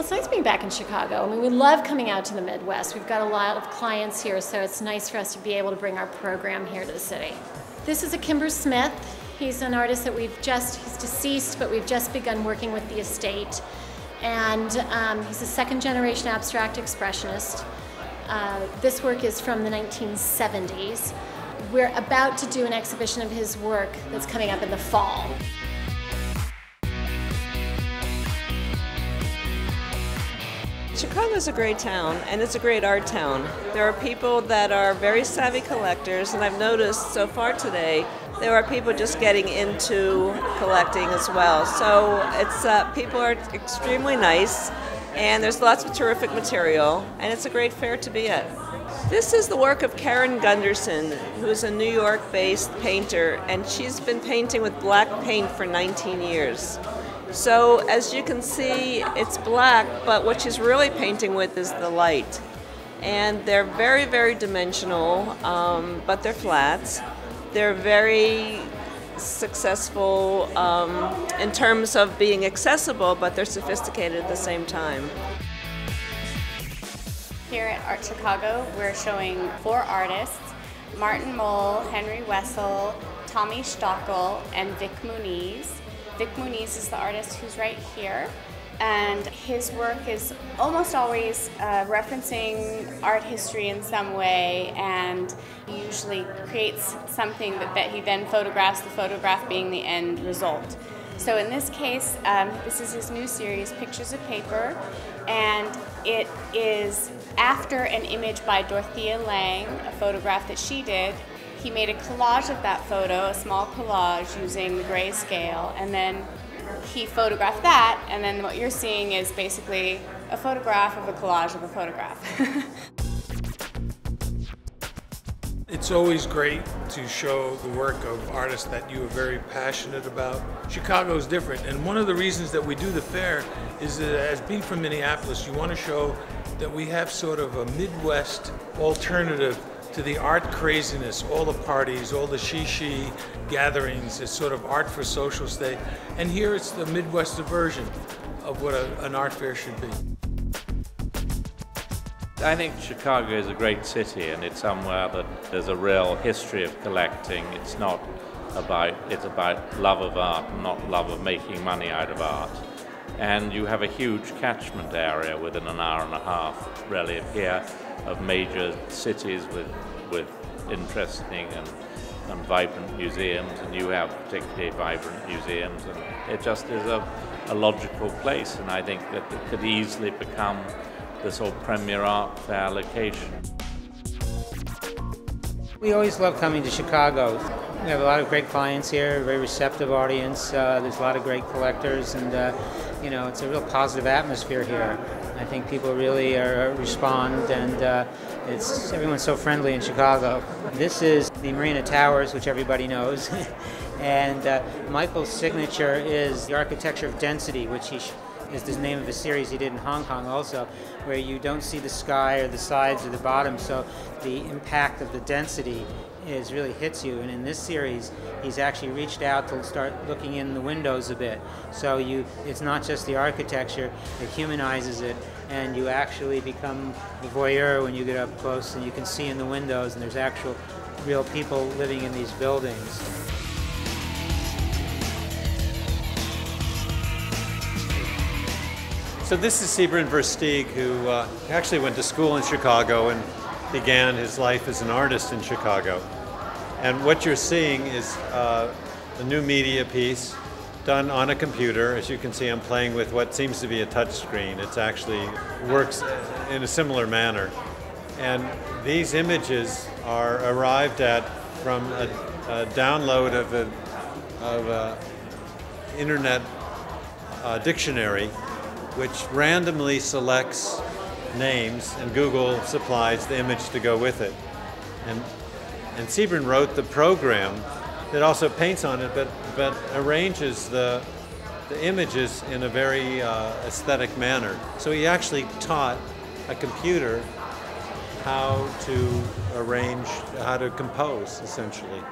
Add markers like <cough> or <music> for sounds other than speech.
it's nice being back in Chicago. I mean, we love coming out to the Midwest. We've got a lot of clients here, so it's nice for us to be able to bring our program here to the city. This is a Kimber Smith. He's an artist that we've just, he's deceased, but we've just begun working with the estate. And um, he's a second generation abstract expressionist. Uh, this work is from the 1970s. We're about to do an exhibition of his work that's coming up in the fall. Chicago's a great town and it's a great art town. There are people that are very savvy collectors and I've noticed so far today there are people just getting into collecting as well. So it's uh, people are extremely nice and there's lots of terrific material and it's a great fair to be at. This is the work of Karen Gunderson, who is a New York based painter, and she's been painting with black paint for 19 years. So as you can see, it's black, but what she's really painting with is the light. And they're very, very dimensional, um, but they're flats. They're very successful um, in terms of being accessible, but they're sophisticated at the same time. Here at Art Chicago, we're showing four artists, Martin Mull, Henry Wessel, Tommy Stockel, and Vik Muniz. Vik Muniz is the artist who's right here. And his work is almost always uh, referencing art history in some way and he usually creates something that, that he then photographs, the photograph being the end result. So in this case, um, this is his new series, Pictures of Paper, and it is after an image by Dorothea Lange, a photograph that she did, he made a collage of that photo, a small collage using the grayscale, and then he photographed that, and then what you're seeing is basically a photograph of a collage of a photograph. <laughs> It's always great to show the work of artists that you are very passionate about. Chicago is different, and one of the reasons that we do the fair is that as being from Minneapolis, you want to show that we have sort of a Midwest alternative to the art craziness, all the parties, all the shishi gatherings, it's sort of art for social state. And here it's the Midwest version of what a, an art fair should be. I think Chicago is a great city and it's somewhere that there's a real history of collecting. It's not about, it's about love of art, not love of making money out of art. And you have a huge catchment area within an hour and a half, really, here, of major cities with, with interesting and, and vibrant museums, and you have particularly vibrant museums, and it just is a, a logical place, and I think that it could easily become the sort of premier art fair location. We always love coming to Chicago. We have a lot of great clients here, a very receptive audience. Uh, there's a lot of great collectors, and uh, you know, it's a real positive atmosphere here. I think people really are, respond, and uh, it's everyone's so friendly in Chicago. This is the Marina Towers, which everybody knows, <laughs> and uh, Michael's signature is the architecture of density, which he is the name of a series he did in Hong Kong also, where you don't see the sky or the sides or the bottom, so the impact of the density is really hits you. And in this series, he's actually reached out to start looking in the windows a bit. So you, it's not just the architecture; it humanizes it, and you actually become the voyeur when you get up close, and you can see in the windows, and there's actual, real people living in these buildings. So this is Siebren Versteeg, who uh, actually went to school in Chicago and began his life as an artist in Chicago. And what you're seeing is uh, a new media piece done on a computer. As you can see, I'm playing with what seems to be a touch screen. It actually works in a similar manner. And these images are arrived at from a, a download of an of a internet uh, dictionary which randomly selects names and Google supplies the image to go with it. And, and Siebren wrote the program that also paints on it but, but arranges the, the images in a very uh, aesthetic manner. So he actually taught a computer how to arrange, how to compose essentially.